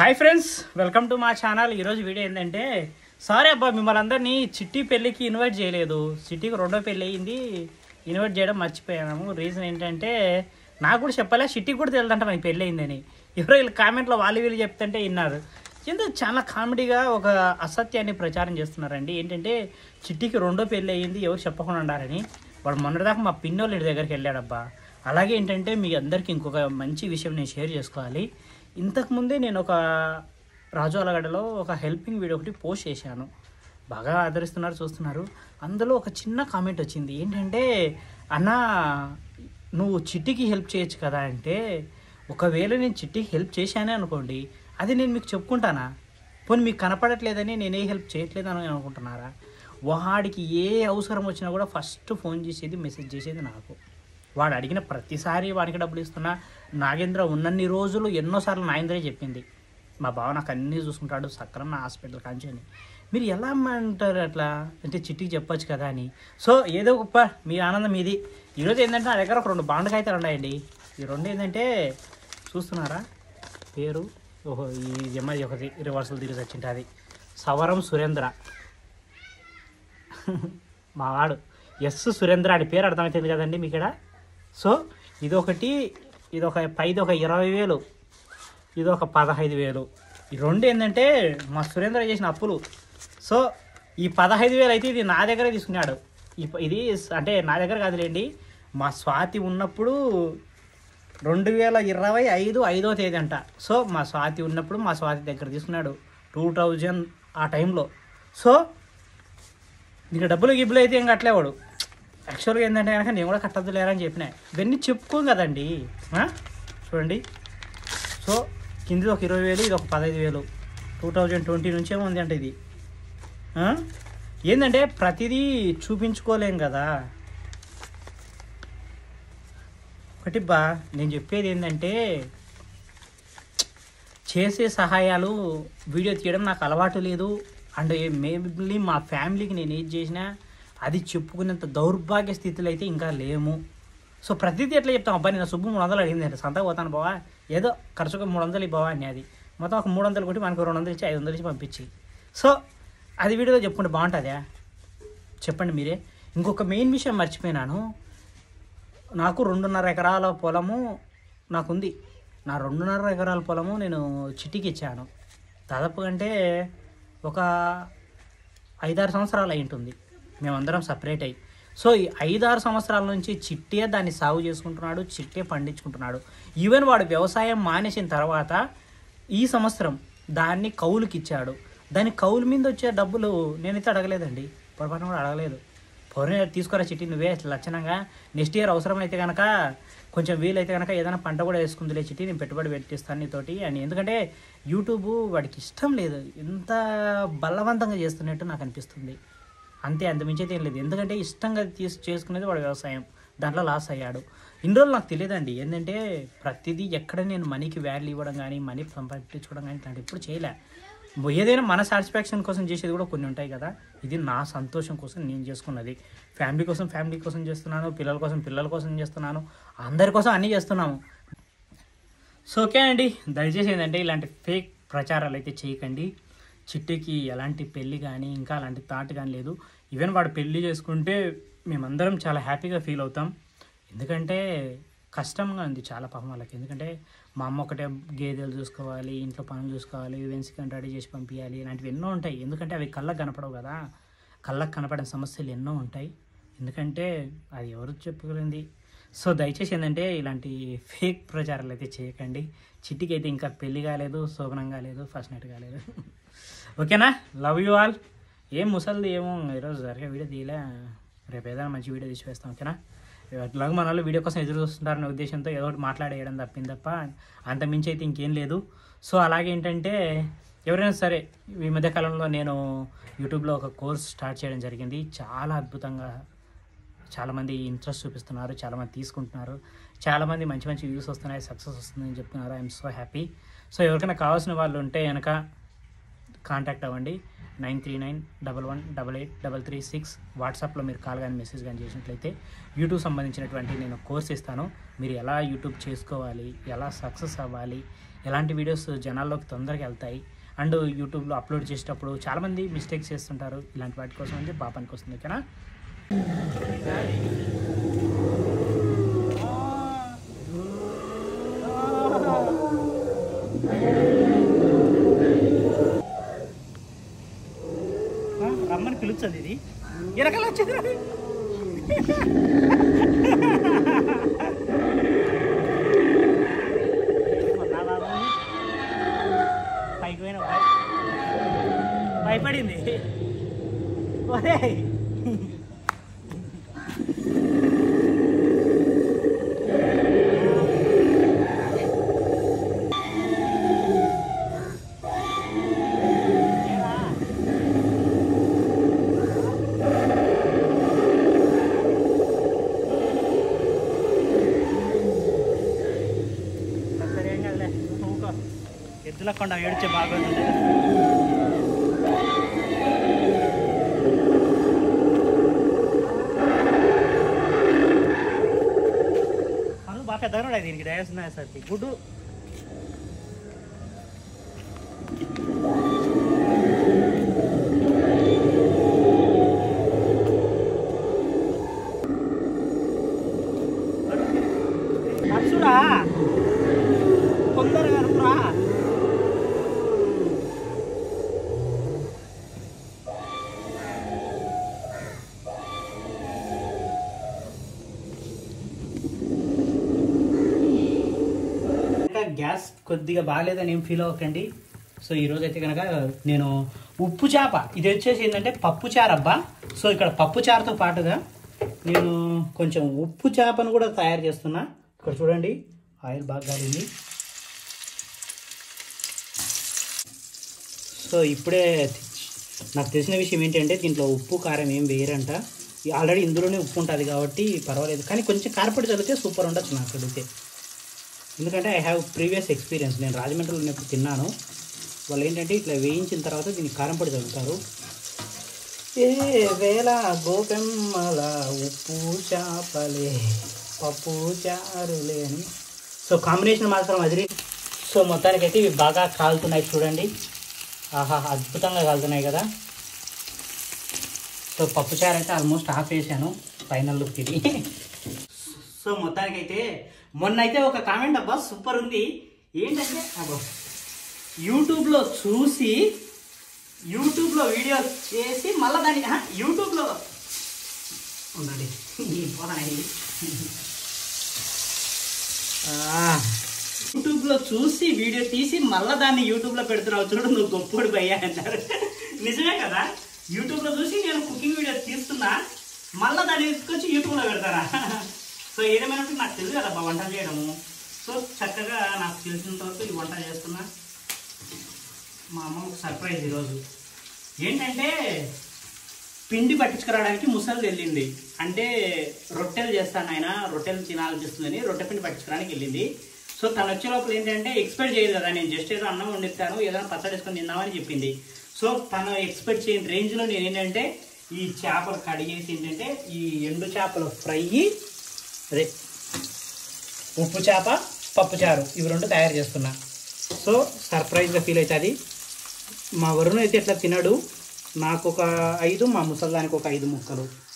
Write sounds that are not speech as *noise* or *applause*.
Hi friends welcome to మా channel. ఈరోజు video ఏంటంటే సారీ అబ్బా మిమ్మల్ని అందరినీ చిట్టి పెళ్ళికి ఇన్వైట్ చేయలేదు. చిట్టికి రెండో పెళ్ళి అయింది ఇన్వైట్ చేయడం మర్చిపోయాము. రీజన్ ఏంటంటే నాకు కూడా చెప్పలే చిట్టికి కూడా తెలుదంట మనకి పెళ్ళి అయిందని. ఎవరో వీళ్ళు కామెంట్లో వాళ్ళు వీళ్ళు చెప్తుంటే విన్నారు. ఎందుకు చాలా కామెడీగా ఒక అసత్యాన్ని ప్రచారం చేస్తున్నారండి. ఏంటంటే చిట్టికి రెండో పెళ్ళి అయ్యింది ఎవరు చెప్పకుండా ఉండాలని. వాడు మొన్నటిదాకా మా పిన్నోళ్ళ ఇంటి దగ్గరికి వెళ్ళాడబ్బా. అలాగే ఏంటంటే మీ అందరికీ ఇంకొక మంచి విషయం నేను షేర్ చేసుకోవాలి. ఇంతకుముందే నేను ఒక రాజు అలగడలో ఒక హెల్పింగ్ వీడియో ఒకటి పోస్ట్ చేశాను. బాగా ఆదరిస్తున్నారు చూస్తున్నారు. అందులో ఒక చిన్న కామెంట్ వచ్చింది. ఏంటంటే అన్న నువ్వు చిట్టికి హెల్ప్ చేయొచ్చు కదా అంటే ఒకవేళ నేను చిట్టికి హెల్ప్ చేశానే అనుకోండి అది నేను మీకు చెప్పుకుంటానా? పోనీ మీకు కనపడట్లేదని నేనే హెల్ప్ చేయట్లేదు అని అనుకుంటున్నారా? వాడికి ఏ అవసరం వచ్చినా కూడా ఫస్ట్ ఫోన్ చేసేది మెసేజ్ చేసేది నాకు. వాడు అడిగిన ప్రతిసారి వాడికి డబ్బులు ఇస్తున్నా నాగేంద్ర ఉన్నన్ని రోజులు ఎన్నోసార్లు నాగేంద్రే చెప్పింది. మా బావ నాకు అన్నీ చూసుకుంటాడు సక్రమ హాస్పిటల్ కాంచి అని మీరు ఎలా అంటారు అట్లా? అంటే చిట్టికి చెప్పొచ్చు కదా అని. సో ఏదో గొప్ప మీ ఆనందం ఇది. ఈరోజు ఏంటంటే నా దగ్గర ఒక రెండు బాండకాయతలు ఉన్నాయండి. ఈ రెండు ఏంటంటే చూస్తున్నారా? పేరు ఓహో ఈ జమ్మది ఒకటి రివర్సల్ తిరిగి వచ్చింటే అది. సవరం సురేంద్ర. *laughs* మా వాడు. ఎస్ సురేంద్ర అని పేరు అర్థమవుతుంది కదండి మీకు ఇక్కడ సో ఇది ఒకటి ఇది ఒక పైది ఒక ఇరవై వేలు ఇది ఒక పదహైదు వేలు. ఈ రెండు ఏంటంటే మా సురేంద్ర చేసిన అప్పులు. సో ఈ పదహైదు వేలు అయితే ఇది నా దగ్గరే తీసుకున్నాడు. ఇప్ప- ఇది అంటే నా దగ్గర కాదులేండి. మా స్వాతి ఉన్నప్పుడు రెండు వేల ఇరవై ఐదు ఐదో తేదీ అంట సో మా స్వాతి ఉన్నప్పుడు మా స్వాతి దగ్గర తీసుకున్నాడు. టూ థౌజండ్ ఆ టైంలో. సో ఇంకా డబ్బులు గిబ్బులు అయితే ఏం కట్టలేవాడు యాక్చువల్గా ఏంటంటే కనుక నేను కూడా కట్టద్దు లేరా అని చెప్పిన. ఇవన్నీ చెప్పుకోం కదండి. చూడండి. సో కింది ఒక ఇరవై వేలు ఇది ఒక పదహైదు వేలు. టూ థౌజండ్ ట్వంటీ నుంచే ఉంది అంటే ఇది. ఏంటంటే ప్రతిదీ చూపించుకోలేం కదా. ఒకటి బా నేను చెప్పేది ఏంటంటే చేసే సహాయాలు వీడియో తీయడం నాకు అలవాటు లేదు. అండ్ మేబీ మా ఫ్యామిలీకి నేను ఏది చేసినా అది చెప్పుకునేంత దౌర్భాగ్య స్థితిలో అయితే ఇంకా లేము సో ప్రతిదీ ఎట్లా చెప్తాం? అబ్బాయి నేను సుబ్బు మూడు వందలు అడిగింది అంటే. సంతకు పోతాను బావా. ఏదో ఖర్చుకు మూడు వందలు ఇవ్వవా అని అది. మొత్తం ఒక మూడు వందలు కొట్టి మనకు రెండు వందలు ఇచ్చి ఐదు వందలు ఇచ్చి పంపించి. సో అది వీడియోలో చెప్పుకుంటే బాగుంటుందా? చెప్పండి మీరే. ఇంకొక మెయిన్ విషయం మర్చిపోయినాను. నాకు రెండున్నర ఎకరాల పొలము నాకుంది. నా రెండున్నర ఎకరాల పొలము నేను చిట్టికి ఇచ్చాను. దాదాపు కంటే ఒక ఐదారు సంవత్సరాలు అయి ఉంటుంది మేమందరం సపరేట్ అయ్యి. సో ఈ ఐదారు సంవత్సరాల నుంచి చిట్టే దాన్ని సాగు చేసుకుంటున్నాడు చిట్టే పండించుకుంటున్నాడు. ఈవెన్ వాడు వ్యవసాయం మానేసిన తర్వాత ఈ సంవత్సరం దాన్ని కౌలుకి ఇచ్చాడు దాని కౌలు మీద వచ్చే డబ్బులు నేనైతే అడగలేదండి. పొరపాటున కూడా అడగలేదు. పొర తీసుకురా చిట్టి నువ్వే లక్షణంగా నెక్స్ట్ ఇయర్ అవసరమైతే కనుక కొంచెం వీలైతే కనుక ఏదైనా పంట కూడా వేసుకుందిలే చిట్టి నేను పెట్టుబడి పెట్టిస్తాను నీతోటి అని. ఎందుకంటే యూట్యూబ్ వాడికి ఇష్టం లేదు. ఎంత బలవంతంగా చేస్తున్నట్టు నాకు అనిపిస్తుంది. అంతే అంతమించి అయితే ఏం లేదు. ఎందుకంటే ఇష్టంగా తీసి చేసుకునేది వాడు వ్యవసాయం. దాంట్లో లాస్ అయ్యాడు. ఇన్ని రోజులు నాకు తెలియదండి. ఏంటంటే ప్రతిదీ ఎక్కడ నేను మనీకి వాల్యూ ఇవ్వడం కానీ మనీ సంపాదించుకోవడం కానీ ఇట్లాంటి ఎప్పుడు చేయలే. ఏదైనా మన సాటిస్ఫాక్షన్ కోసం చేసేది కూడా కొన్ని ఉంటాయి కదా. ఇది నా సంతోషం కోసం నేను చేసుకున్నది. ఫ్యామిలీ కోసం ఫ్యామిలీ కోసం చేస్తున్నాను పిల్లల కోసం పిల్లల కోసం చేస్తున్నాను అందరి కోసం అన్నీ చేస్తున్నాము. సో ఓకే అండి. దయచేసి ఏంటంటే ఇలాంటి ఫేక్ ప్రచారాలు అయితే చేయకండి. చిట్టికి ఎలాంటి పెళ్ళి కానీ ఇంకా అలాంటి థాట్ కానీ లేదు. ఈవెన్ వాడు పెళ్ళి చేసుకుంటే మేమందరం చాలా హ్యాపీగా ఫీల్ అవుతాం. ఎందుకంటే కష్టంగా ఉంది చాలా పాపం వాళ్ళకి. ఎందుకంటే మా అమ్మ ఒకటే గేదెలు చూసుకోవాలి ఇంట్లో పనులు చూసుకోవాలి వెన్సికన్ రెడీ చేసి పంపించాలి ఇలాంటివి ఎన్నో ఉంటాయి. ఎందుకంటే అవి కళ్ళకు కనపడవు కదా. కళ్ళకు కనపడిన సమస్యలు ఎన్నో ఉంటాయి. ఎందుకంటే అది ఎవరు చెప్పుకోలేంది. సో దయచేసి ఏంటంటే ఇలాంటి ఫేక్ ప్రచారాలు అయితే చేయకండి. చిట్టికి అయితే ఇంకా పెళ్ళి కాలేదు శోభనం కాలేదు ఫస్ట్ నైట్ కాలేదు. ఓకేనా? లవ్ యూ ఆల్ ఏం ముసలిది ఏమో ఈరోజు సరిగ్గా వీడియో తీయలే. రేపు ఏదైనా మంచి వీడియో తీసి వేస్తాం ఓకేనా? అట్లాగే మన వాళ్ళు వీడియో కోసం ఎదురు చూస్తుంటారనే ఉద్దేశంతో ఏదో ఒకటి మాట్లాడేయడం తప్పింది తప్ప అంత మించి అయితే ఇంకేం లేదు. సో అలాగే ఏంటంటే ఎవరైనా సరే ఈ మధ్యకాలంలో నేను యూట్యూబ్లో ఒక కోర్స్ స్టార్ట్ చేయడం జరిగింది. చాలా అద్భుతంగా చాలామంది ఇంట్రెస్ట్ చూపిస్తున్నారు చాలామంది తీసుకుంటున్నారు చాలామంది మంచి మంచి వ్యూస్ వస్తున్నాయి సక్సెస్ వస్తుందని చెప్తున్నారు. I'm so happy. సో ఎవరికైనా కావాల్సిన వాళ్ళు ఉంటే కనుక కాంటాక్ట్ అవ్వండి. Nine three nine double one double eight double three six వాట్సాప్లో మీరు కాల్ కానీ మెసేజ్ కానీ చేసినట్లయితే యూట్యూబ్ సంబంధించినటువంటి నేను కోర్స్ ఇస్తాను. మీరు ఎలా యూట్యూబ్ చేసుకోవాలి ఎలా సక్సెస్ అవ్వాలి ఎలాంటి వీడియోస్ జనాల్లోకి తొందరగా వెళ్తాయి అండ్ యూట్యూబ్లో అప్లోడ్ చేసేటప్పుడు చాలామంది మిస్టేక్స్ చేస్తుంటారు. ఇలాంటి వాటి కోసం అంటే పాపానికి వస్తుంది. ఓకేనా? అని పిలుస్తుంది ఇది. ఎరకలు వచ్చింది బాబు. పైకి పోయిన భయపడింది. ఒరే ఏరా? సరే ఏం కాదులే ఊకో ఎద్దుల కొండ ఏడ్చే బాగోతుంది బాగా పెద్దగా ఉన్నాయి దీనికి. డయాస్ ఉన్నాయి సార్? గుడ్డు నడుచురా తొందరగా రా ఇంకా గ్యాస్ కొద్దిగా బాగాలేదని ఏం ఫీల్ అవ్వకండి. సో ఈరోజు అయితే కనుక నేను ఉప్పు చేప ఇది వచ్చేసి ఏంటంటే పప్పు చారబ్బా సో ఇక్కడ పప్పు చారుతో పాటుగా నేను కొంచెం ఉప్పు చేపను కూడా తయారు చేస్తున్నా. ఇక్కడ చూడండి ఆయిల్ బాగా కాలింది సో ఇప్పుడే నాకు తెలిసిన విషయం ఏంటంటే దీంట్లో ఉప్పు కారం ఏం వేయరంట. ఆల్రెడీ ఇందులోనే ఉప్పు ఉంటుంది కాబట్టి పర్వాలేదు. కానీ కొంచెం కారపొడి చదివితే సూపర్ ఉండొచ్చు నాకు అడిగితే ఎందుకంటే ఐ హ్యావ్ ప్రీవియస్ ఎక్స్పీరియన్స్ నేను రాజమండ్రిలో ఉన్నప్పుడు తిన్నాను. వాళ్ళు ఏంటంటే ఇట్లా వేయించిన తర్వాత దీనికి కారం పొడి చదువుతారు ఏ వేళ గోపెమ్మల ఉప్పు చేపలే పప్పు చారులే అని. సో కాంబినేషన్ మాత్రం అదిరి. సో మొత్తానికైతే ఇవి బాగా కాలుతున్నాయి చూడండి. ఆహా అద్భుతంగా కాలుతున్నాయి కదా. సో పప్పు చారు అయితే ఆల్మోస్ట్ ఆఫ్ వేసాను. ఫైనల్ లుక్ ఇది. *laughs* సో మొత్తానికైతే మొన్న అయితే ఒక కామెంట్ అబ్బా సూపర్ ఉంది. ఏంటంటే అబ్బా యూట్యూబ్లో చూసి యూట్యూబ్లో వీడియో చేసి మళ్ళీ దాన్ని యూట్యూబ్లో ఉండండి. పోతాయి యూట్యూబ్లో చూసి వీడియో తీసి మళ్ళీ దాన్ని యూట్యూబ్లో పెడుతున్నావు. చూడు నువ్వు గొప్పడు భయ్యా అంటారు నిజమే కదా? యూట్యూబ్లో చూసి నేను కుకింగ్ వీడియో తీస్తున్నా. మళ్ళీ దాన్ని తీసుకొచ్చి యూట్యూబ్లో పెడతారా? సో ఏదేమైనా నాకు తెలుసు కదా వంటలు వంట చేయడము. సో చక్కగా నాకు తెలిసినంత వరకు ఈ వంట చేస్తున్నా. మా అమ్మకు సర్ప్రైజ్ ఈరోజు ఏంటంటే పిండి పట్టించుకురావడానికి ముసలి వెళ్ళింది. అంటే రొట్టెలు చేస్తాను ఆయన రొట్టెలు తినాలనిపిస్తుందని రొట్టె పిండి పట్టించుకోవడానికి వెళ్ళింది. సో తను వచ్చే లోపల ఏంటంటే ఎక్స్పెక్ట్ చేయదు కదా నేను జస్ట్ ఏదో అన్నం వండిస్తాను ఏదైనా పచ్చడి వేసుకొని తిందామని చెప్పింది. సో తను ఎక్స్పెక్ట్ చేయని రేంజ్లో నేను ఏంటంటే ఈ చేపలు కడిగేసి ఏంటంటే ఈ ఎండు చేపలు ఫ్రై అదే. ఉప్పు చేప పప్పు చారు. ఇవి రెండు తయారు చేస్తున్నా. సో సర్ప్రైజ్గా ఫీల్ అవుతుంది మా వరుణ్ అయితే ఇట్లా తినడు? నాకు ఒక ఐదు మా ముసల్దానికి ఒక ఐదు ముక్కలు.